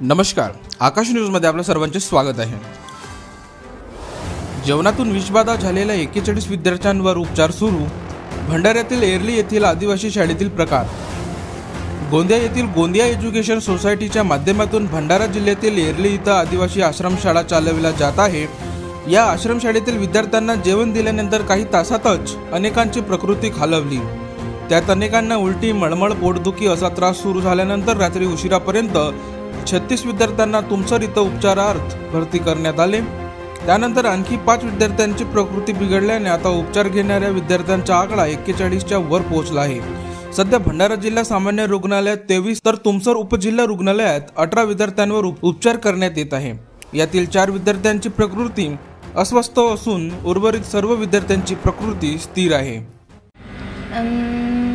नमस्कार. आकाश न्यूजमध्ये आपलं सर्वांचे स्वागत आहे. जेवणातून विषबाधा झालेल्या एकेचाळीस विद्यार्थ्यांवर उपचार सुरू. भंडाऱ्यातील एरली येथील आदिवासी शाळेतील प्रकार. गोंदिया येथील गोंदिया एज्युकेशन सोसायटीच्या माध्यमातून भंडारा जिल्ह्यातील एरली इथं आदिवासी आश्रमशाळा चालविल्या जात आहे. या आश्रमशाळेतील विद्यार्थ्यांना जेवण दिल्यानंतर काही तासातच अनेकांची प्रकृती खालवली. त्यात अनेकांना उलटी मळमळ पोटदुखी असा त्रास सुरू झाल्यानंतर रात्री उशिरापर्यंत छत्तीस विद्यार्थ्यांना तुमसर इथं उपचारार्थ भरती करण्यात आले. त्यानंतर आणखी पाच विद्यार्थ्यांची प्रकृती बिघडल्याने आता उपचार घेणाऱ्या विद्यार्थ्यांचा आकडा एक्केचाळीसच्या वर पोहोचला आहे. सध्या भंडारा जिल्हा सामान्य रुग्णालयात तेवीस तर तुमसर उपजिल्हा रुग्णालयात अठरा विद्यार्थ्यांवर उप- उपचार करण्यात येत आहे. यातील चार विद्यार्थ्यांची प्रकृती अस्वस्थ असून उर्वरित सर्व विद्यार्थ्यांची प्रकृती स्थिर आहे.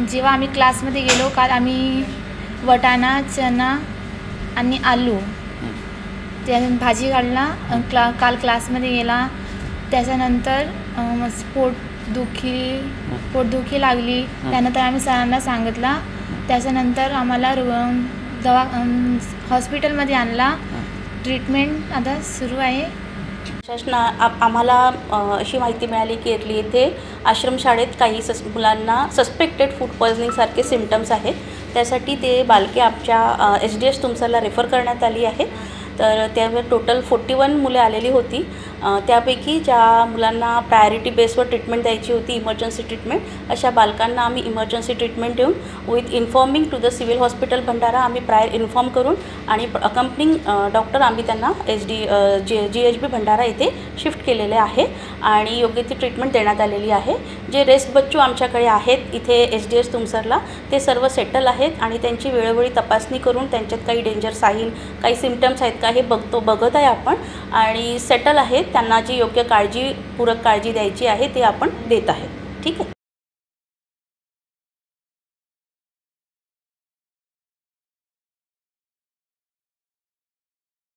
जेव्हा आम्ही क्लासमध्ये गेलो काल आम्ही वटाणा चना आणि आलू. त्या भाजी काढला क्ला काल क्लासमध्ये गेला. त्याच्यानंतर पोटदुखी पोटदुखी लागली. त्यानंतर आम्ही सरांना सांगितलं. त्याच्यानंतर आम्हाला रु दवा हॉस्पिटलमध्ये आणला. ट्रीटमेंट आता सुरू आहे. शासना आप आम्हाला अशी माहिती मिळाली की इथली येथे आश्रमशाळेत काही सस मुलांना सस्पेक्टेड फूड पॉयझनिंगसारखे सिमटम्स आहेत. त्यासाठी ते बालके आमच्या एच डी एस तुमचाला रेफर करण्यात आली आहे तर त्यावर टोटल फोर्टी वन मुले आलेली होती. त्यापैकी ज्या मुलांना प्रायोरिटी बेसवर ट्रीटमेंट द्यायची होती इमर्जन्सी ट्रीटमेंट अशा बालकांना आम्ही इमर्जन्सी ट्रीटमेंट देऊन with informing to the civil hospital Bhandara आम्ही प्रायर इन्फॉर्म करून आणि अकंपनिंग डॉक्टर आम्ही त्यांना एच डी जे जी एच बी भंडारा येथे शिफ्ट केलेले आहे आणि योग्य ती ट्रीटमेंट देण्यात आलेली आहे. जे रेस्ट बच्चू आमच्याकडे आहेत इथे एच डी एस तुमसरला ते सर्व सेटल आहेत आणि त्यांची वेळोवेळी तपासणी करून त्यांच्यात काही डेंजर साहील काही सिमटम्स आहेत का हे बघतो बघत आहे आपण. आणि सेटल आहेत त्यांना जी योग्य काळजी पूरक काळजी द्यायची आहे ते आपण देत आहे ठीक आहे?